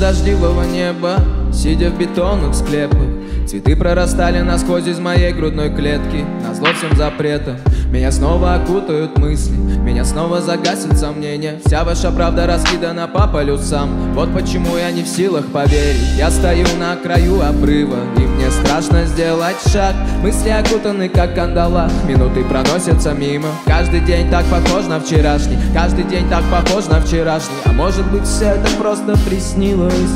дождливого неба Сидя в бетонных склепах. Цветы прорастали насквозь из моей грудной клетки На зло всем запретам Меня снова окутают мысли Меня снова загасят сомнения. Вся ваша правда раскидана по полюсам. Вот почему я не в силах поверить. Я стою на краю обрыва И мне страшно сделать шаг. Мысли окутаны как кандалах Минуты проносятся мимо. Каждый день так похож на вчерашний. Каждый день так похож на вчерашний. А может быть все это просто приснилось?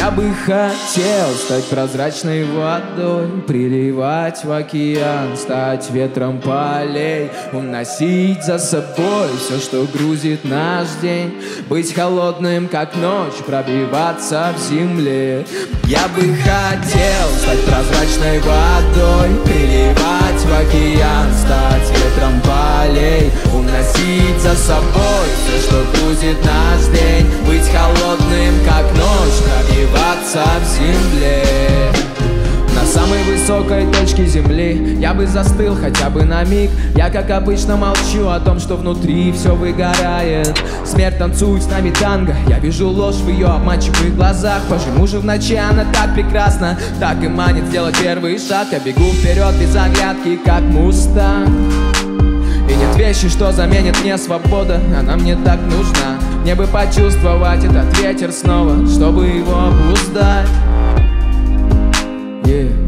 Я бы хотел стать прозрачной водой Приливать в океан, стать ветром полей Уносить за собой все, что грузит наш день Быть холодным, как ночь, пробиваться в земле. Я бы хотел стать прозрачной водой Приливать в океан, стать ветром полей Уносить за собой все, что грузит наш высокой точке земли. Я бы застыл хотя бы на миг. Я как обычно молчу о том, что внутри все выгорает. Смерть танцует с нами танго. Я вижу ложь в ее обманчивых глазах. Почему же в ночи она так прекрасна. Так и манит сделать первый шаг. Я бегу вперед без оглядки, как мустанг И нет вещи, что заменит мне свобода. Она мне так нужна. Мне бы почувствовать этот ветер снова, чтобы его обуздать. Yeah.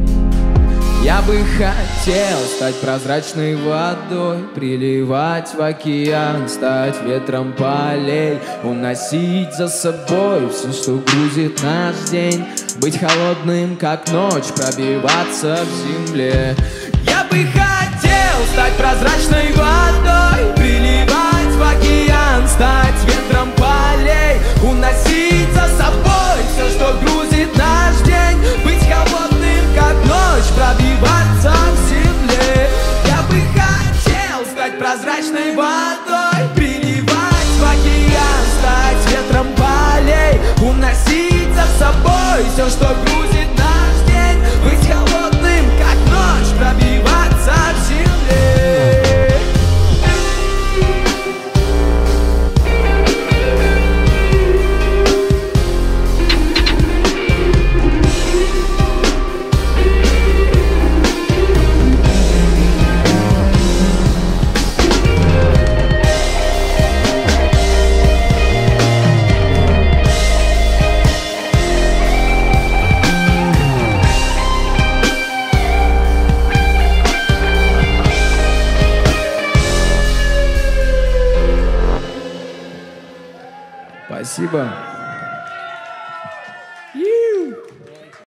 Бы хотел стать прозрачной водой Приливать в океан, стать ветром полей Уносить за собой все, что грузит наш день Быть холодным, как ночь, пробиваться в земле. Я бы хотел стать прозрачной водой Спасибо.